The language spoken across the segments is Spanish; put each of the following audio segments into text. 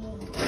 Amen.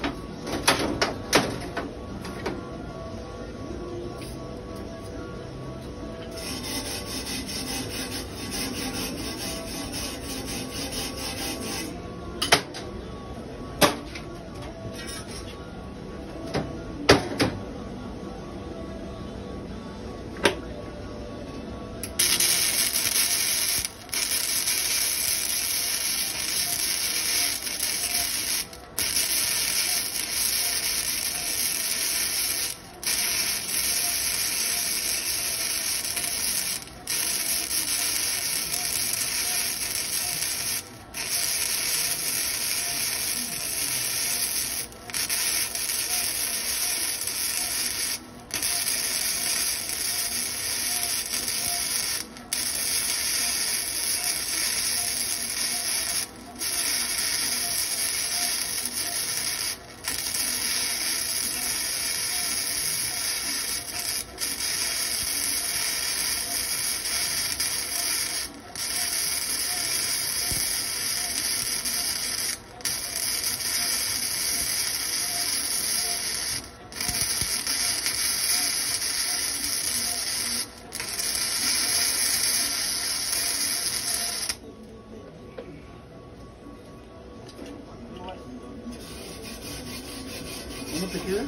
¿Cómo te queda?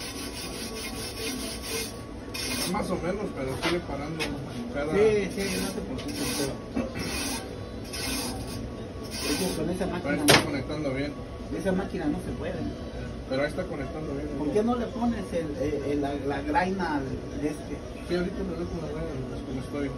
Más o menos, pero sigue parando cada... Sí, sí, no te preocupes, pero... Con esa Ahí máquina, está no- conectando bien. esa máquina no se puede. Pero ahí está conectando bien. ¿Por qué no le pones el, el- el- la, la graina de este? Sí, ahorita le dejo la red como estoy.